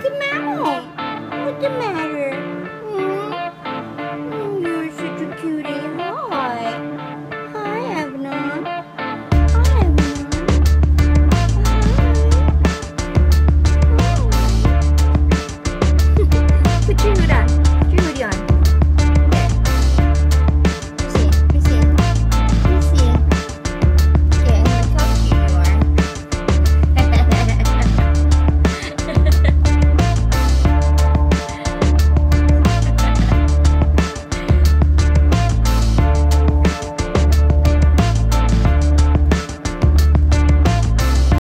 What's the matter? What's?